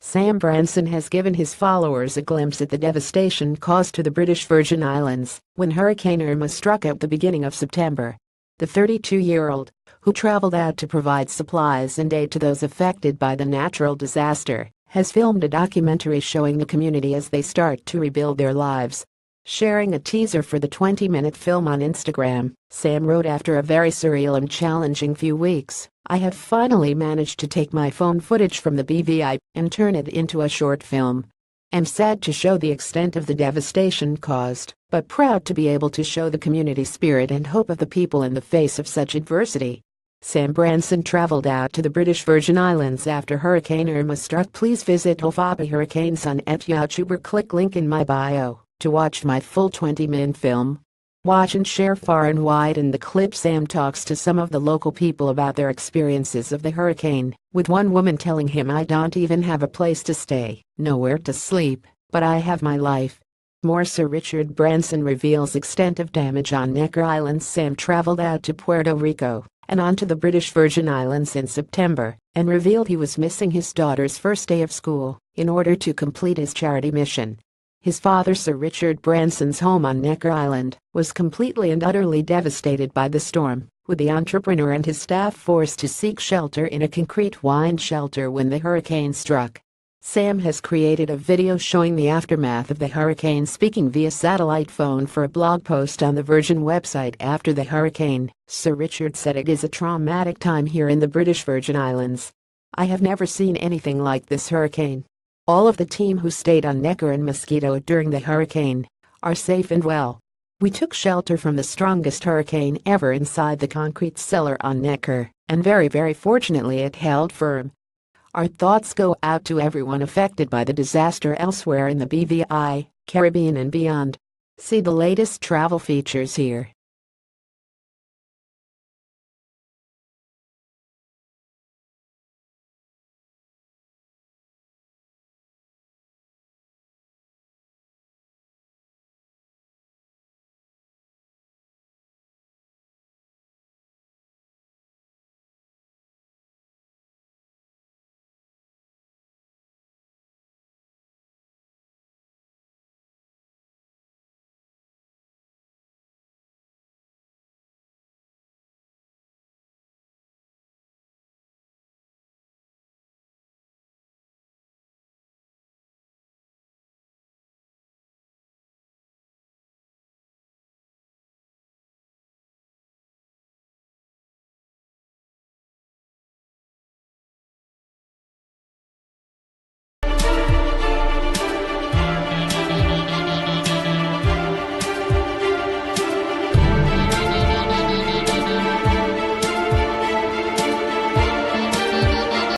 Sam Branson has given his followers a glimpse at the devastation caused to the British Virgin Islands when Hurricane Irma struck at the beginning of September. The 32-year-old, who traveled out to provide supplies and aid to those affected by the natural disaster, has filmed a documentary showing the community as they start to rebuild their lives. Sharing a teaser for the 20-minute film on Instagram, Sam wrote after a very surreal and challenging few weeks, I have finally managed to take my phone footage from the BVI and turn it into a short film. I'm sad to show the extent of the devastation caused, but proud to be able to show the community spirit and hope of the people in the face of such adversity. Sam Branson traveled out to the British Virgin Islands after Hurricane Irma struck. Please visit Ofapi Hurricane Sun at YouTube or click link in my bio to watch my full 20-minute film. Watch and share far and wide in the clip Sam talks to some of the local people about their experiences of the hurricane, with one woman telling him I don't even have a place to stay, nowhere to sleep, but I have my life. More Sir Richard Branson reveals extent of damage on Necker Island Sam traveled out to Puerto Rico and onto the British Virgin Islands in September and revealed he was missing his daughter's first day of school in order to complete his charity mission. His father Sir Richard Branson's home on Necker Island was completely and utterly devastated by the storm, with the entrepreneur and his staff forced to seek shelter in a concrete wine shelter when the hurricane struck. Sam has created a video showing the aftermath of the hurricane speaking via satellite phone for a blog post on the Virgin website after the hurricane. Sir Richard said it is a traumatic time here in the British Virgin Islands. I have never seen anything like this hurricane. All of the team who stayed on Necker and Moskito during the hurricane are safe and well. We took shelter from the strongest hurricane ever inside the concrete cellar on Necker, and very very fortunately it held firm. Our thoughts go out to everyone affected by the disaster elsewhere in the BVI, Caribbean and beyond. See the latest travel features here.